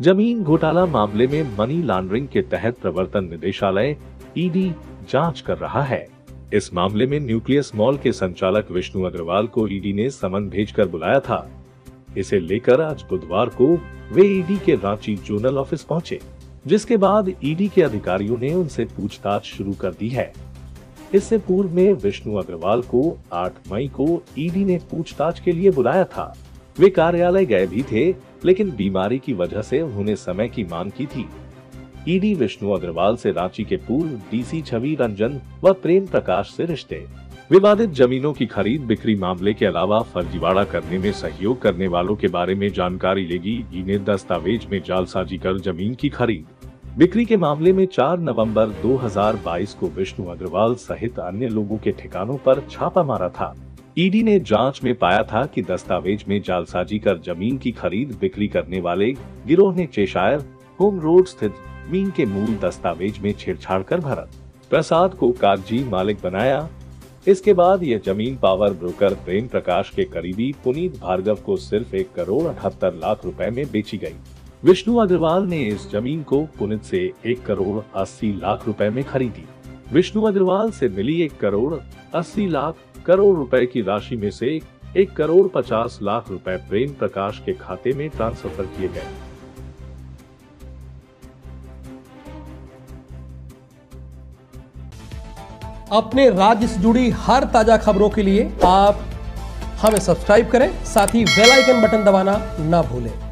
ज़मीन घोटाला मामले में मनी लॉन्ड्रिंग के तहत प्रवर्तन निदेशालय ईडी जाँच कर रहा है। इस मामले में न्यूक्लियस मॉल के संचालक विष्णु अग्रवाल को ईडी ने समन भेजकर बुलाया था। इसे लेकर आज बुधवार को वे ईडी के रांची जोनल ऑफ़िस पहुँचे, जिसके बाद ईडी के अधिकारियों ने उनसे पूछताछ शुरू कर दी है। इससे पूर्व में विष्णु अग्रवाल को 8 मई को ईडी ने पूछताछ के लिए बुलाया था। वे कार्यालय गए भी थे, लेकिन बीमारी की वजह से उन्होंने समय की मांग की थी। ईडी विष्णु अग्रवाल से रांची के पूर्व डीसी छवि रंजन व प्रेम प्रकाश से रिश्ते। विवादित जमीनों की खरीद बिक्री मामले के अलावा फर्जीवाड़ा करने में सहयोग करने वालों के बारे में जानकारी लेगी ईडी ने दस्तावेज़ में जालसाजी कर ज़मीन की खरीद। बिक्री के मामले में 4 नवंबर 2022 को विष्णु अग्रवाल सहित अन्य लोगों के ठिकानों पर छापा मारा था। ईडी ने जाँच में पाया था कि दस्तावेज़ में जालसाजी कर ज़मीन की खरीद, बिक्री करने वाले गिरोह ने चेशायर, होम रोड स्थित ज़मीन के मूल दस्तावेज़ में छेड़छाड़ कर भरत प्रसाद को कागज़ी मालिक बनाया। इसके बाद यह ज़मीन पावर ब्रोकर प्रेम प्रकाश के करीबी पुनीत भार्गव को सिर्फ़ एक करोड़ अठहत्तर लाख रुपए में बेची गई। विष्णु अग्रवाल ने इस ज़मीन को पुनित से एक करोड़ अस्सी लाख रुपए में खरीदी। विष्णु अग्रवाल से मिली एक करोड़ अस्सी लाख करोड़ रुपए की राशि में से एक करोड़ पचास लाख रुपए प्रेम प्रकाश के खाते में ट्रांसफ़र किए गए। अपने राज्य से जुड़ी हर ताज़ा खबरों के लिए आप हमें सब्सक्राइब करें, साथ ही बेल आइकन बटन दबाना ना भूलें।